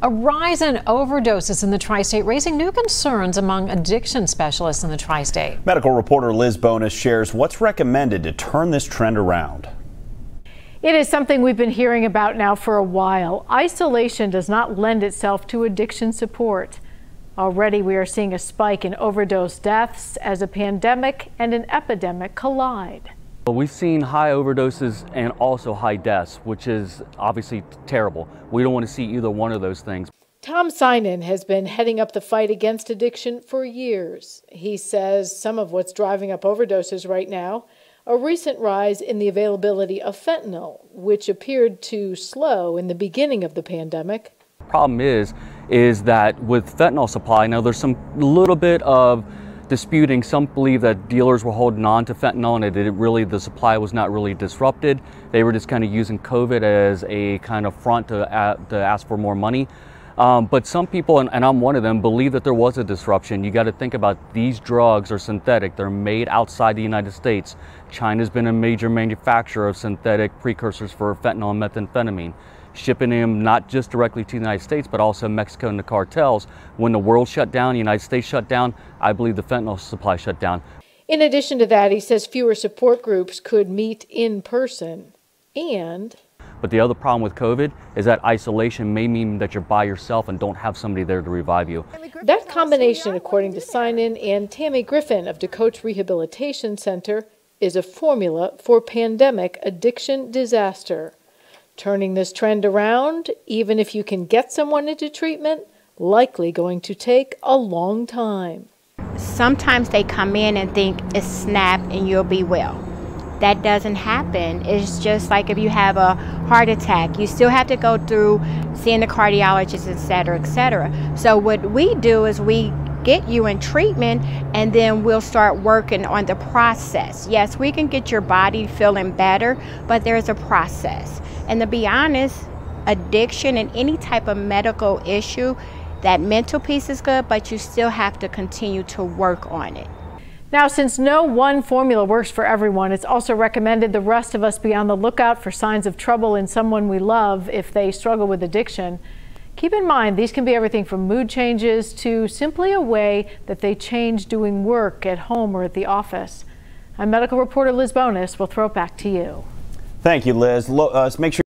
A rise in overdoses in the tri state raising new concerns among addiction specialists in the tri state. Medical reporter Liz Bonis shares what's recommended to turn this trend around. It is something we've been hearing about now for a while. Isolation does not lend itself to addiction support. Already, we are seeing a spike in overdose deaths as a pandemic and an epidemic collide. We've seen high overdoses and also high deaths, which is obviously terrible. We don't want to see either one of those things. Tom Synan has been heading up the fight against addiction for years. He says some of what's driving up overdoses right now a recent rise in the availability of fentanyl, which appeared to slow in the beginning of the pandemic. Problem is, is that with fentanyl supply, now there's some little bit of disputing. Some believe that dealers were holding on to fentanyl and it really the supply was not really disrupted. They were just kind of using COVID as a kind of front to, uh, to ask for more money. Um, but some people, and, and, I'm one of them, believe that there was a disruption. You got to think about these drugs are synthetic. They're made outside the United States. China's been a major manufacturer of synthetic precursors for fentanyl and methamphetamine shipping them not just directly to the United States, but also Mexico and the cartels. When the world shut down, the United States shut down, I believe the fentanyl supply shut down. In addition to that, he says fewer support groups could meet in person and but the other problem with COVID is that isolation may mean that you're by yourself and don't have somebody there to revive you. That combination, according to Synan and Tammy Griffin of DeCoach Rehabilitation Center, is a formula for pandemic addiction disaster. Turning this trend around, even if you can get someone into treatment, likely going to take a long time. Sometimes they come in and think it's snap and you'll be well. That doesn't happen. It's just like if you have a heart attack, you still have to go through seeing the cardiologist, et cetera, et cetera. So what we do is we get you in treatment and then we'll start working on the process. Yes, we can get your body feeling better, but there's a process. And to be honest, addiction and any type of medical issue, that mental piece is good, but you still have to continue to work on it. Now, since no one formula works for everyone, it's also recommended the rest of us be on the lookout for signs of trouble in someone we love if they struggle with addiction. Keep in mind, these can be everything from mood changes to simply a way that they change doing work at home or at the office. I'm medical reporter Liz Bonis. We'll throw it back to you. Thank you, Liz. Uh, make sure